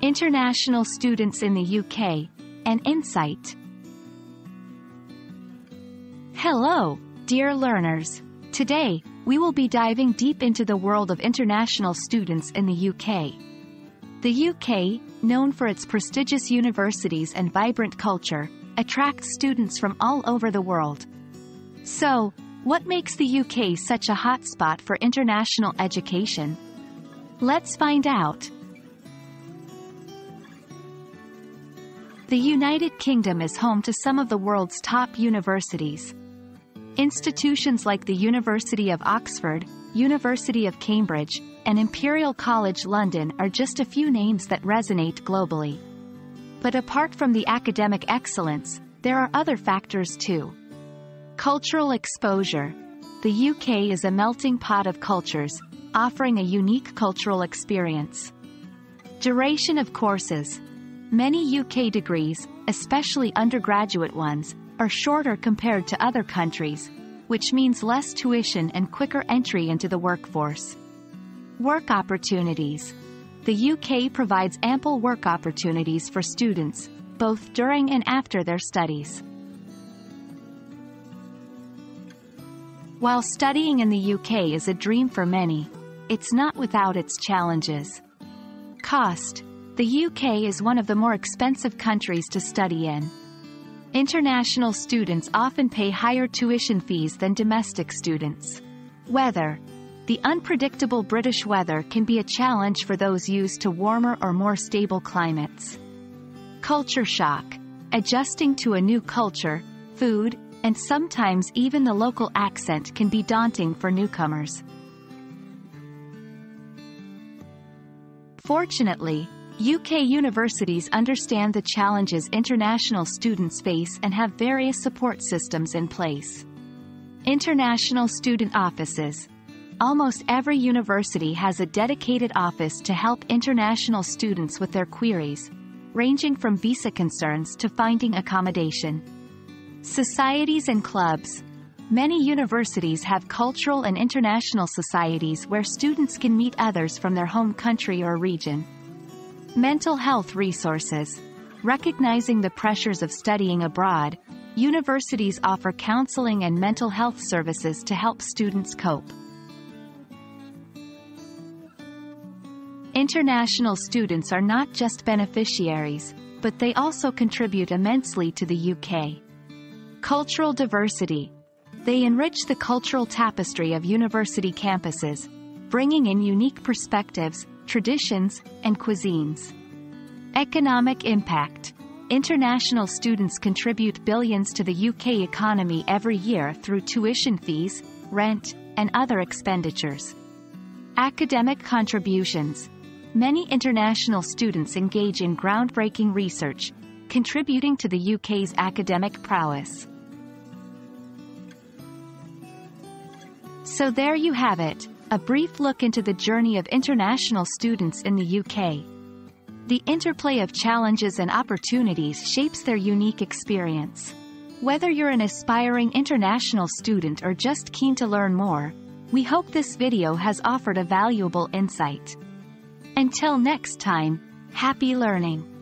International students in the UK, an insight. Hello, dear learners. Today, we will be diving deep into the world of international students in the UK. The UK, known for its prestigious universities and vibrant culture, attracts students from all over the world. So, what makes the UK such a hotspot for international education? Let's find out. The United Kingdom is home to some of the world's top universities. Institutions like the University of Oxford, University of Cambridge, and Imperial College London are just a few names that resonate globally. But apart from the academic excellence, there are other factors too. Cultural exposure. The UK is a melting pot of cultures, offering a unique cultural experience. Duration of courses. Many UK degrees, especially undergraduate ones, are shorter compared to other countries, which means less tuition and quicker entry into the workforce. Work opportunities. The UK provides ample work opportunities for students, both during and after their studies. While studying in the UK is a dream for many, it's not without its challenges. Cost. The UK is one of the more expensive countries to study in. International students often pay higher tuition fees than domestic students. Weather. The unpredictable British weather can be a challenge for those used to warmer or more stable climates. Culture shock. Adjusting to a new culture, food, and sometimes even the local accent can be daunting for newcomers. Fortunately, UK universities understand the challenges international students face and have various support systems in place. International Student Offices Almost every university has a dedicated office to help international students with their queries, ranging from visa concerns to finding accommodation. Societies and clubs Many universities have cultural and international societies where students can meet others from their home country or region. Mental health resources. Recognizing the pressures of studying abroad, universities offer counseling and mental health services to help students cope. International students are not just beneficiaries, but they also contribute immensely to the UK. Cultural diversity. They enrich the cultural tapestry of university campuses, bringing in unique perspectives, traditions, and cuisines. Economic impact. International students contribute billions to the UK economy every year through tuition fees, rent, and other expenditures. Academic contributions. Many international students engage in groundbreaking research, contributing to the UK's academic prowess. So there you have it, a brief look into the journey of international students in the UK. The interplay of challenges and opportunities shapes their unique experience. Whether you're an aspiring international student or just keen to learn more, we hope this video has offered a valuable insight. Until next time, happy learning!